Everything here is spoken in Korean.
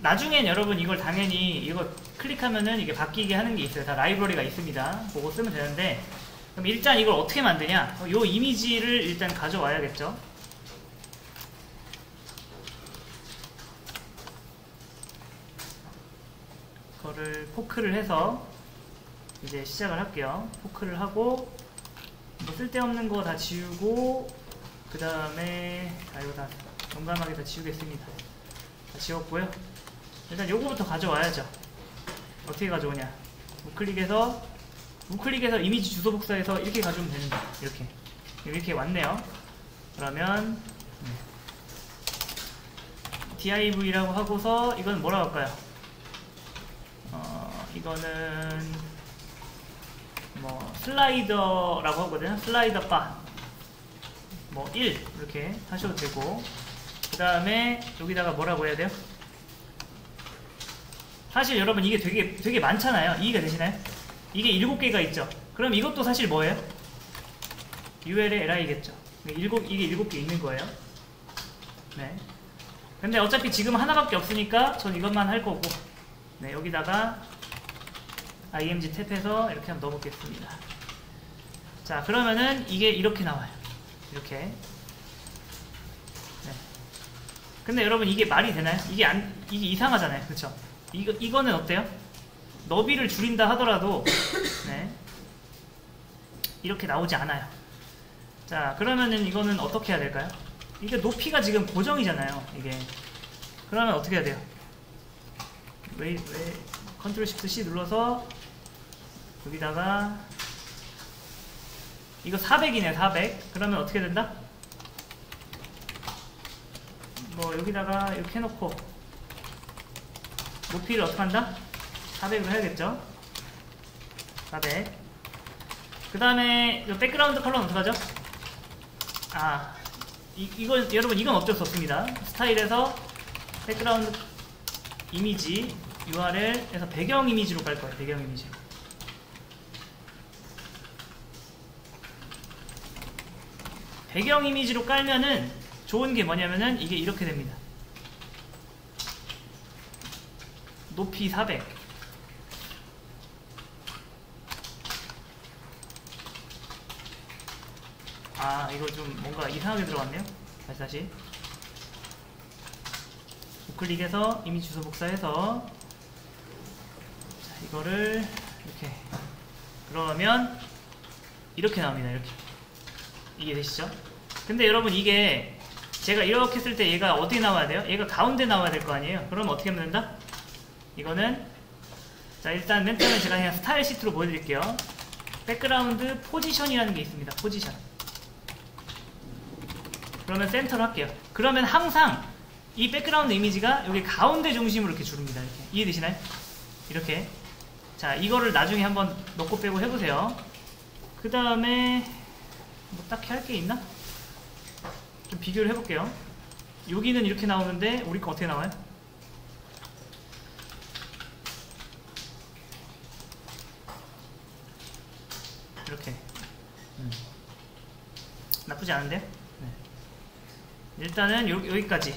나중엔 여러분 이걸 당연히 이거 클릭하면은 이게 바뀌게 하는 게 있어요. 다 라이브러리가 있습니다. 그거 쓰면 되는데 그럼 일단 이걸 어떻게 만드냐? 요 이미지를 일단 가져와야겠죠. 그거를 포크를 해서 이제 시작을 할게요. 포크를 하고 뭐 쓸데없는 거 다 지우고 그 다음에 아 이거 다 용감하게 다 지우겠습니다. 다 지웠고요. 일단 요거부터 가져와야죠. 어떻게 가져오냐? 우클릭해서 우클릭해서 이미지 주소 복사해서 이렇게 가져오면 되는데 이렇게 이렇게 왔네요. 그러면 div라고 하고서 이건 뭐라고 할까요? 어, 이거는 뭐 슬라이더라고 하거든요. 슬라이더 바뭐 1 이렇게 하셔도 되고 그 다음에 여기다가 뭐라고 해야 돼요? 사실 여러분 이게 되게 되게 많잖아요. 이해가 되시나요? 이게 7개가 있죠. 그럼 이것도 사실 뭐예요? UL의 li겠죠. 일곱, 이게 7개 있는 거예요. 네. 근데 어차피 지금 하나밖에 없으니까 전 이것만 할 거고 네, 여기다가 img 탭해서 이렇게 한번 넣어보겠습니다. 자, 그러면은 이게 이렇게 나와요. 이렇게. 네. 근데 여러분 이게 말이 되나요? 이게 안, 이게 이상하잖아요. 그쵸? 이거, 이거는 어때요? 너비를 줄인다 하더라도, 네. 이렇게 나오지 않아요. 자, 그러면은 이거는 어떻게 해야 될까요? 이게 높이가 지금 고정이잖아요. 이게. 그러면 어떻게 해야 돼요? 왜, 왜, 컨트롤 시프트 C 눌러서 여기다가 이거 400이네 400 그러면 어떻게 된다? 뭐 여기다가 이렇게 해놓고 높이를 어떻게 한다? 400으로 해야겠죠 400 그 다음에 background color는 어떡하죠? 아 이, 이건 여러분 이건 어쩔 수 없습니다 스타일에서 background 이미지 URL에서 배경 이미지로 깔 거예요 배경 이미지로 배경 이미지로 깔면은 좋은 게 뭐냐면은 이게 이렇게 됩니다. 높이 400. 아, 이거 좀 뭔가 이상하게 들어갔네요. 다시 다시. 우클릭해서 이미지 주소 복사해서 자, 이거를 이렇게 그러면 이렇게 나옵니다. 이렇게. 이해되시죠? 근데 여러분 이게 제가 이렇게 했을 때 얘가 어디 나와야 돼요? 얘가 가운데 나와야 될 거 아니에요? 그럼 어떻게 하면 된다? 이거는 자 일단 맨 처음에 제가 그냥 style sheet로 보여드릴게요 background position이라는 게 있습니다 포지션 그러면 center로 할게요 그러면 항상 이 background 이미지가 여기 가운데 중심으로 이렇게 주릅니다 이렇게 이해되시나요? 이렇게 자 이거를 나중에 한번 넣고 빼고 해보세요 그 다음에 뭐 딱히 할 게 있나? 좀 비교를 해볼게요. 여기는 이렇게 나오는데 우리 거 어떻게 나와요? 이렇게 음. 나쁘지 않은데요? 네. 일단은 요, 여기까지